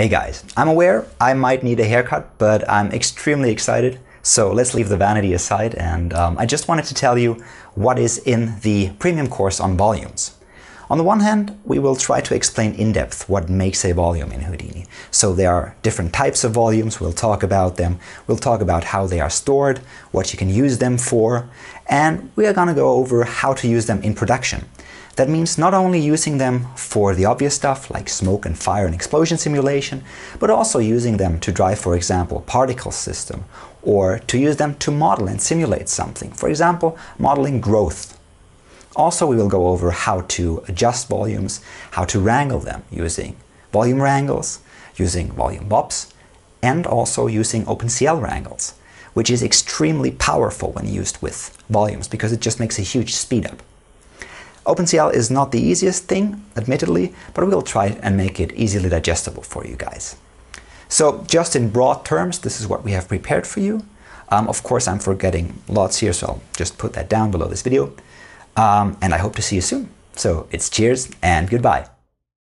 Hey guys, I'm aware I might need a haircut, but I'm extremely excited. So let's leave the vanity aside and um, I just wanted to tell you what is in the premium course on volumes. On the one hand, we will try to explain in depth what makes a volume in Houdini. So there are different types of volumes, we'll talk about them, we'll talk about how they are stored, what you can use them for, and we are going to go over how to use them in production. That means not only using them for the obvious stuff like smoke and fire and explosion simulation, but also using them to drive, for example, a particle system, or to use them to model and simulate something, for example, modeling growth. Also, we will go over how to adjust volumes, how to wrangle them using volume wrangles, using volume VOPs, and also using OpenCL wrangles, which is extremely powerful when used with volumes because it just makes a huge speed up. OpenCL is not the easiest thing, admittedly, but we'll try and make it easily digestible for you guys. So just in broad terms, this is what we have prepared for you. Um, of course, I'm forgetting lots here, so I'll just put that down below this video. Um, and I hope to see you soon. So it's cheers and goodbye.